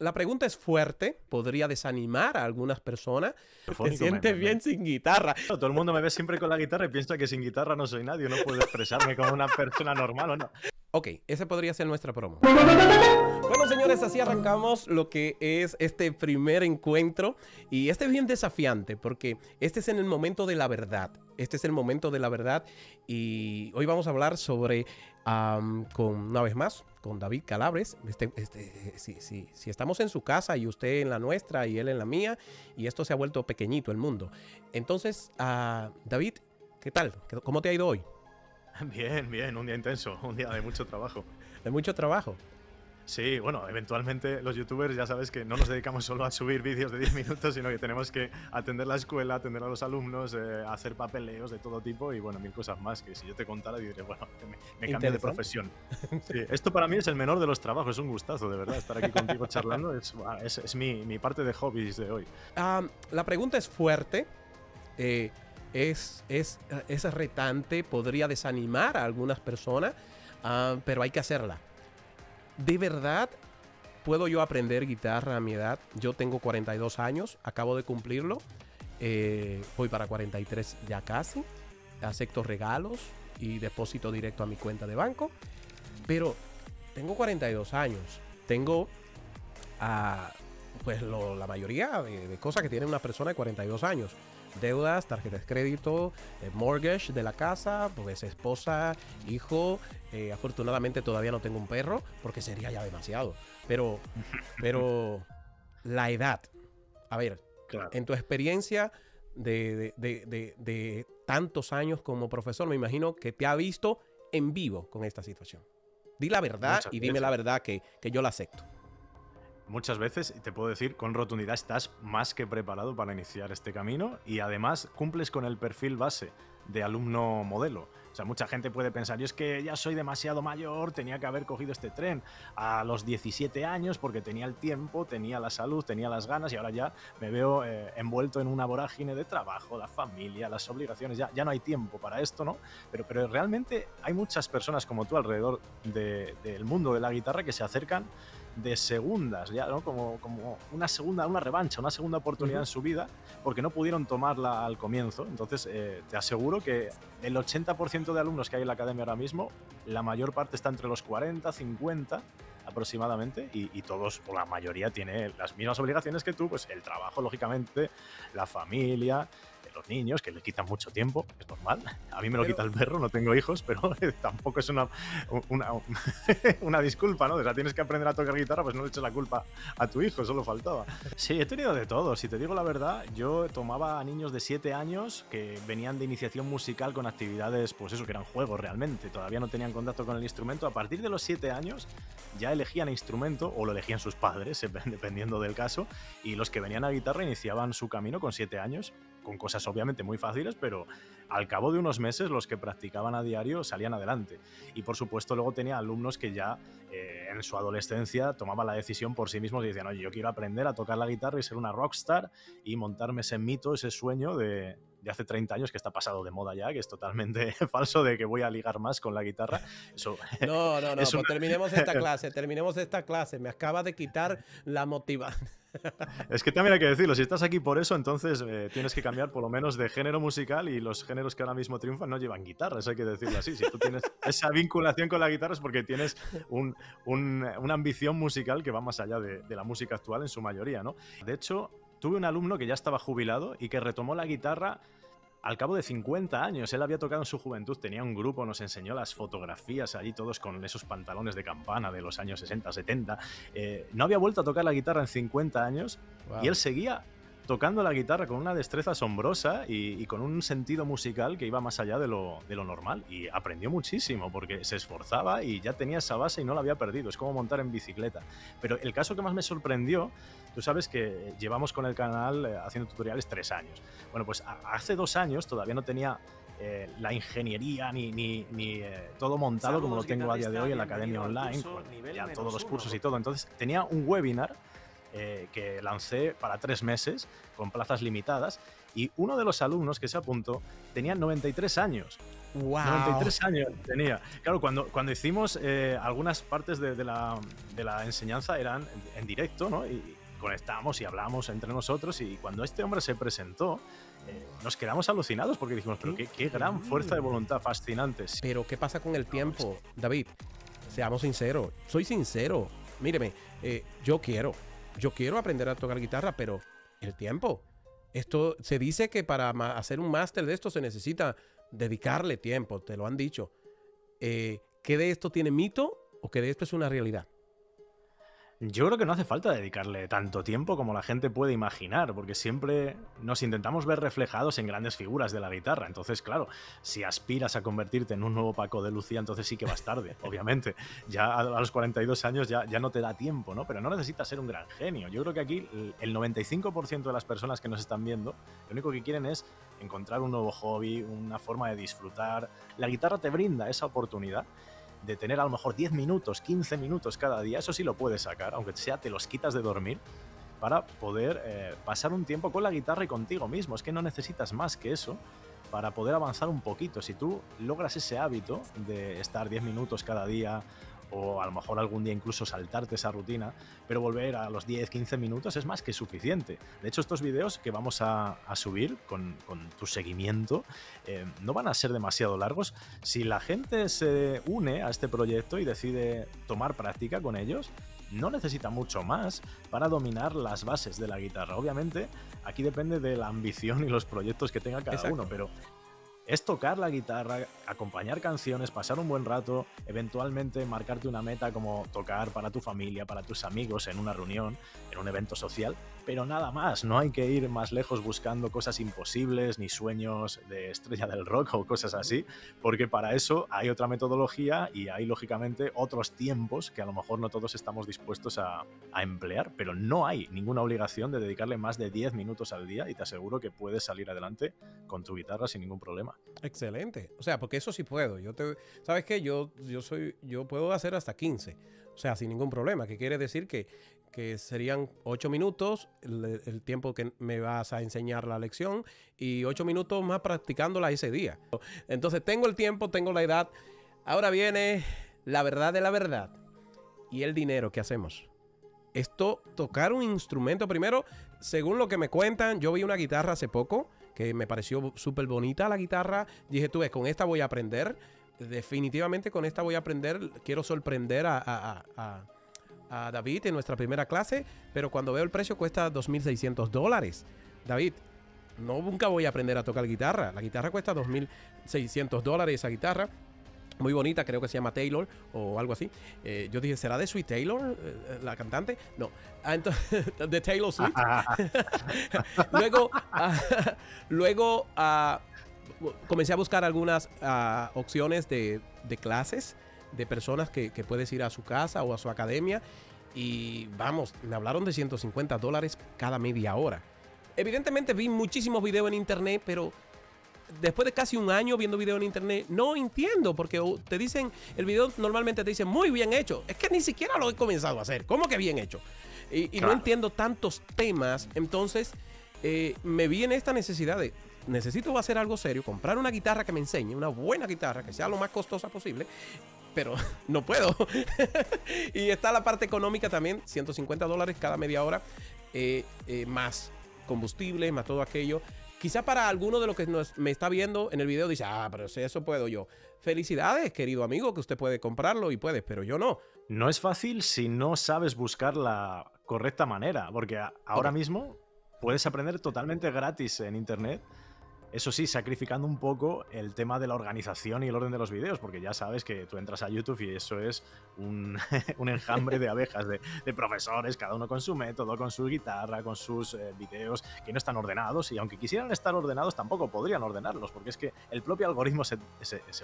la pregunta es fuerte, podría desanimar a algunas personas. Te sientes bien sin guitarra. todo el mundo me ve siempre con la guitarra y piensa que sin guitarra no soy nadie, no puedo expresarme como una persona normal o no. Ok, ese podría ser nuestra promo. Bueno, señores, así arrancamos lo que es este primer encuentro. Y este es bien desafiante porque este es en el momento de la verdad. Este es el momento de la verdad. Y hoy vamos a hablar sobre, con una vez más, con David Calabres. Este, este, si, si, estamos en su casa y usted en la nuestra y él en la mía, y esto se ha vuelto pequeñito el mundo. Entonces, uh, David, ¿qué tal? ¿Cómo te ha ido hoy? Bien, bien, un día intenso, un día de mucho trabajo. De mucho trabajo. Sí, bueno, eventualmente los youtubers ya sabes que no nos dedicamos solo a subir vídeos de 10 minutos, sino que tenemos que atender la escuela, atender a los alumnos, eh, hacer papeleos de todo tipo y bueno, mil cosas más que si yo te contara diré, bueno, me, me cambio de profesión. esto para mí es el menor de los trabajos, es un gustazo, de verdad, estar aquí contigo charlando, es, es, mi, mi, parte de hobbies de hoy. la pregunta es fuerte. Eh, es, es, es retante, podría desanimar a algunas personas, ah, pero hay que hacerla. De verdad, puedo yo aprender guitarra a mi edad. Yo tengo 42 años, acabo de cumplirlo. Eh, voy para 43 ya casi. Acepto regalos y depósito directo a mi cuenta de banco. Pero tengo 42 años. Tengo ah, pues la mayoría de, de, cosas que tiene una persona de 42 años deudas, tarjetas de crédito, eh, mortgage de la casa, pues esposa, hijo. Eh, afortunadamente todavía no tengo un perro porque sería ya demasiado. Pero, pero la edad. A ver, en tu experiencia de, de, tantos años como profesor, me imagino que te ha visto en vivo con esta situación. Di la verdad y dime la verdad que, que yo la acepto muchas veces, te puedo decir con rotundidad, estás más que preparado para iniciar este camino y además cumples con el perfil base de alumno modelo. O sea, mucha gente puede pensar, yo es que ya soy demasiado mayor, tenía que haber cogido este tren a los 17 años porque tenía el tiempo, tenía la salud, tenía las ganas y ahora ya me veo eh, envuelto en una vorágine de trabajo, la familia, las obligaciones, ya, ya no hay tiempo para esto, ¿no? Pero, pero realmente hay muchas personas como tú alrededor del mundo de la guitarra que se acercan de segundas, ya, ¿no? Como, como una segunda, una revancha, una segunda oportunidad en su vida, porque no pudieron tomarla al comienzo. Entonces, eh, te aseguro que el 80% de alumnos que hay en la academia ahora mismo, la mayor parte está entre los 40, 50 aproximadamente y, y, todos, o la mayoría, tiene las mismas obligaciones que tú, pues el trabajo, lógicamente, la familia, los niños, que le quitan mucho tiempo, es normal. A mí me lo quita el perro, no tengo hijos, pero tampoco es una, una, disculpa, ¿no? O sea, tienes que aprender a tocar guitarra, pues no le eches la culpa a tu hijo, solo faltaba. Sí, he tenido de todo. Si te digo la verdad, yo tomaba a niños de 7 años que venían de iniciación musical con actividades, pues eso, que eran juegos realmente, todavía no tenían contacto con el instrumento. A partir de los 7 años ya elegían instrumento, o lo elegían sus padres, dependiendo del caso, y los que venían a guitarra iniciaban su camino con 7 años con cosas obviamente muy fáciles, pero al cabo de unos meses los que practicaban a diario salían adelante. Y por supuesto luego tenía alumnos que ya eh, en su adolescencia tomaban la decisión por sí mismos y decían, oye, yo quiero aprender a tocar la guitarra y ser una rockstar y montarme ese mito, ese sueño de, de hace 30 años que está pasado de moda ya, que es totalmente falso de que voy a ligar más con la guitarra. Eso, no, no, no, pues terminemos esta clase, terminemos esta clase. Me acaba de quitar la motivación. Es que también hay que decirlo, si estás aquí por eso, entonces eh, tienes que cambiar por lo menos de género musical y los géneros que ahora mismo triunfan no llevan guitarras, hay que decirlo así. Si tú tienes esa vinculación con la guitarra es porque tienes una ambición musical que va más allá de, de la música actual en su mayoría, ¿no? De hecho, tuve un alumno que ya estaba jubilado y que retomó la guitarra al cabo de 50 años. Él había tocado en su juventud, tenía un grupo, nos enseñó las fotografías allí, todos con esos pantalones de campana de los años 60, 70. Eh, no había vuelto a tocar la guitarra en 50 años y él seguía tocando la guitarra con una destreza asombrosa y, con un sentido musical que iba más allá de lo, de lo, normal. Y aprendió muchísimo porque se esforzaba y ya tenía esa base y no la había perdido. Es como montar en bicicleta. Pero el caso que más me sorprendió, tú sabes que llevamos con el canal eh, haciendo tutoriales tres años. Bueno, pues hace dos años todavía no tenía eh, la ingeniería ni, ni, ni eh, todo montado como lo tengo a día de hoy en la academia online, ya todos los cursos y todo. Entonces tenía un webinar eh, que lancé para tres meses con plazas limitadas Y uno de los alumnos que se apuntó tenía 93 años. Wow. 93 años tenía. Claro, cuando, cuando hicimos eh, algunas partes de, la, enseñanza eran en, directo, ¿no? Y conectamos y hablamos entre nosotros y cuando este hombre se presentó, eh, nos quedamos alucinados porque dijimos, pero qué, qué gran fuerza de voluntad, fascinante. Pero ¿qué pasa con el tiempo, David? Seamos sinceros, soy sincero. Míreme, eh, yo quiero, yo quiero aprender a tocar guitarra, pero el tiempo. Esto se dice que para hacer un máster de esto se necesita dedicarle tiempo, te lo han dicho. Eh, ¿Qué de esto tiene mito o qué de esto es una realidad? Yo creo que no hace falta dedicarle tanto tiempo como la gente puede imaginar, porque siempre nos intentamos ver reflejados en grandes figuras de la guitarra. Entonces, claro, si aspiras a convertirte en un nuevo Paco de Lucía, entonces sí que vas tarde, obviamente. Ya a los 42 años ya, ya no te da tiempo, ¿no? Pero no necesitas ser un gran genio. Yo creo que aquí el 95% de las personas que nos están viendo, lo único que quieren es encontrar un nuevo hobby, una forma de disfrutar. La guitarra te brinda esa oportunidad de tener a lo mejor 10 minutos, 15 minutos cada día, eso sí lo puedes sacar, aunque sea te los quitas de dormir, para poder eh, pasar un tiempo con la guitarra y contigo mismo. Es que no necesitas más que eso para poder avanzar un poquito. Si tú logras ese hábito de estar 10 minutos cada día o a lo mejor algún día incluso saltarte esa rutina, pero volver a los 10, 15 minutos es más que suficiente. De hecho, estos vídeos que vamos a, subir con, tu seguimiento eh, no van a ser demasiado largos. Si la gente se une a este proyecto y decide tomar práctica con ellos, no necesita mucho más para dominar las bases de la guitarra. Obviamente, aquí depende de la ambición y los proyectos que tenga cada uno, pero es tocar la guitarra, acompañar canciones, pasar un buen rato, eventualmente marcarte una meta como tocar para tu familia, para tus amigos en una reunión, en un evento social, pero nada más, no hay que ir más lejos buscando cosas imposibles ni sueños de estrella del rock o cosas así, porque para eso hay otra metodología y hay lógicamente otros tiempos que a lo mejor no todos estamos dispuestos a, emplear, pero no hay ninguna obligación de dedicarle más de 10 minutos al día y te aseguro que puedes salir adelante con tu guitarra sin ningún problema. Excelente. O sea, porque eso sí puedo. Yo te, ¿sabes qué? Yo, yo soy, yo puedo hacer hasta 15. O sea, sin ningún problema. Que quiere decir que, que serían 8 minutos el, tiempo que me vas a enseñar la lección y 8 minutos más practicándola ese día. Entonces tengo el tiempo, tengo la edad. Ahora viene la verdad de la verdad y el dinero que hacemos. Esto, tocar un instrumento primero, según lo que me cuentan, yo vi una guitarra hace poco que me pareció súper bonita la guitarra. Dije, tú ves, con esta voy a aprender. Definitivamente con esta voy a aprender. Quiero sorprender a, David en nuestra primera clase, pero cuando veo el precio cuesta 2.600 dólares. David, no nunca voy a aprender a tocar guitarra. La guitarra cuesta 2.600 dólares esa guitarra muy bonita, creo que se llama Taylor o algo así. Eh, yo dije, ¿será de Sweet Taylor, eh, la cantante? No. Ah, entonces, de Taylor Swift. luego, ah, luego ah, comencé a buscar algunas opciones de, clases de personas que, que, puedes ir a su casa o a su academia. Y vamos, me hablaron de 150 dólares cada media hora. Evidentemente vi muchísimos videos en internet, pero después de casi un año viendo video en internet, no entiendo, porque te dicen, el video normalmente te dice muy bien hecho. Es que ni siquiera lo he comenzado a hacer. ¿Cómo que bien hecho? Y, no entiendo tantos temas. Entonces, eh, me vi en esta necesidad de, necesito hacer algo serio, comprar una guitarra que me enseñe, una buena guitarra, que sea lo más costosa posible. Pero no puedo. y está la parte económica también, 150 dólares cada media hora, eh, eh, más combustible, más todo aquello. Quizá para alguno de los que me está viendo en el video dice, ah, pero si eso puedo yo. Felicidades, querido amigo, que usted puede comprarlo y puede, pero yo no. No es fácil si no sabes buscar la correcta manera, porque ahora mismo puedes aprender totalmente gratis en Internet eso sí, sacrificando un poco el tema de la organización y el orden de los vídeos, porque ya sabes que tú entras a YouTube y eso es un, enjambre de abejas, de, profesores, cada uno con su método, con su guitarra, con sus eh, vídeos que no están ordenados y aunque quisieran estar ordenados tampoco podrían ordenarlos, porque es que el propio algoritmo se,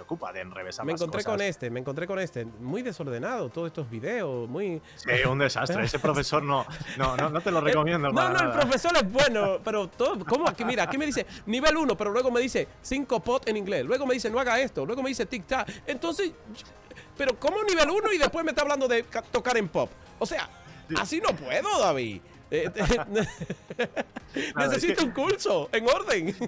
ocupa de enrevesar Me encontré con este, me encontré con este, muy desordenado todos estos videos, muy... Sí, un desastre, ese profesor no, no, no, te lo recomiendo. no, no, el profesor es bueno, pero todo, ¿cómo aquí? Mira, aquí me dice nivel 1, pero luego me dice 5 pot en inglés. Luego me dice no haga esto. Luego me dice tic-tac. Entonces, pero como nivel 1 y después me está hablando de tocar en pop? O sea, así no puedo, David. Eh, necesito un curso en orden.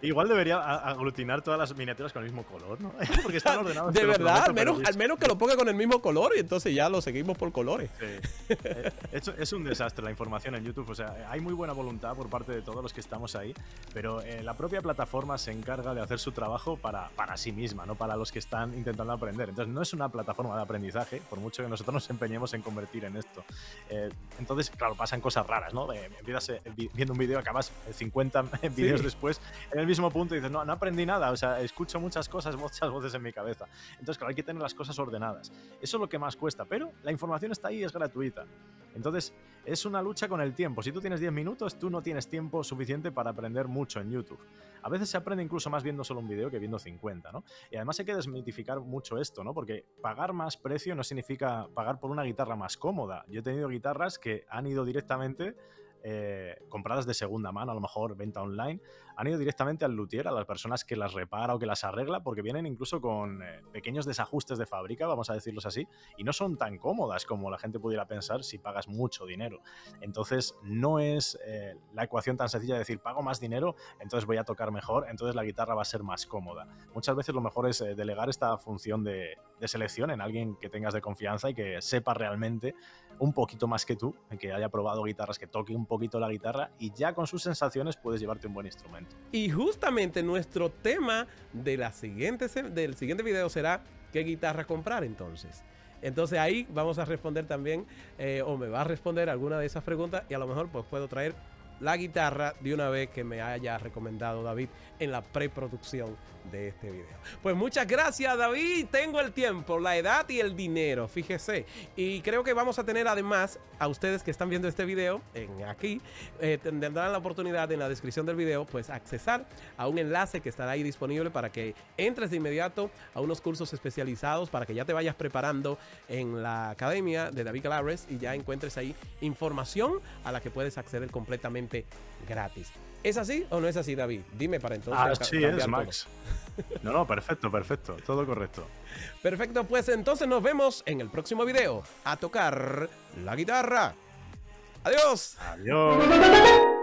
Igual debería aglutinar todas las miniaturas con el mismo color, ¿no? Porque están ordenados. De verdad, al menos, al menos que lo ponga con el mismo color y entonces ya lo seguimos por colores. Sí. Eh, es, un desastre la información en YouTube. O sea, hay muy buena voluntad por parte de todos los que estamos ahí, pero eh, la propia plataforma se encarga de hacer su trabajo para, para sí misma, no para los que están intentando aprender. Entonces, no es una plataforma de aprendizaje, por mucho que nosotros nos empeñemos en convertir en esto. Eh, entonces, claro, pasan cosas raras, ¿no? empiezas viendo un vídeo, acabas 50 vídeos después en el mismo punto y dices, no, no aprendí nada, o sea, escucho muchas cosas, muchas voces en mi cabeza. Entonces, claro, hay que tener las cosas ordenadas. Eso es lo que más cuesta, pero la información está ahí, es gratuita. Entonces, es una lucha con el tiempo. Si tú tienes 10 minutos, tú no tienes tiempo suficiente para aprender mucho en YouTube. A veces se aprende incluso más viendo solo un vídeo que viendo 50, ¿no? Y además hay que desmitificar mucho esto, ¿no? Porque pagar más precio no significa pagar por una guitarra más cómoda. Yo he tenido guitarras que han ido directamente eh, compradas de segunda mano, a lo mejor venta online, han ido directamente al luthier, a las personas que las repara o que las arregla, porque vienen incluso con eh, pequeños desajustes de fábrica, vamos a decirlos así, y no son tan cómodas como la gente pudiera pensar si pagas mucho dinero. Entonces, no es eh, la ecuación tan sencilla de decir, pago más dinero, entonces voy a tocar mejor, entonces la guitarra va a ser más cómoda. Muchas veces lo mejor es delegar esta función de, de selección en alguien que tengas de confianza y que sepa realmente un poquito más que tú, que haya probado guitarras, que toque un poquito la guitarra y ya con sus sensaciones puedes llevarte un buen instrumento. Y justamente nuestro tema de la siguiente, del siguiente video será qué guitarra comprar entonces. Entonces ahí vamos a responder también, eh, o me va a responder alguna de esas preguntas y a lo mejor pues puedo traer la guitarra de una vez que me haya recomendado David en la preproducción de este video. Pues muchas gracias David, tengo el tiempo, la edad y el dinero, fíjese. Y creo que vamos a tener además a ustedes que están viendo este video en aquí, eh, tendrán la oportunidad en la descripción del video pues accesar a un enlace que estará ahí disponible para que entres de inmediato a unos cursos especializados para que ya te vayas preparando en la academia de David Calabres y ya encuentres ahí información a la que puedes acceder completamente gratis. ¿Es así o no es así, David? Dime para entonces. Así es, Max. No, no, perfecto, perfecto. Todo correcto. Perfecto, pues entonces nos vemos en el próximo video. A tocar la guitarra. Adiós. Adiós.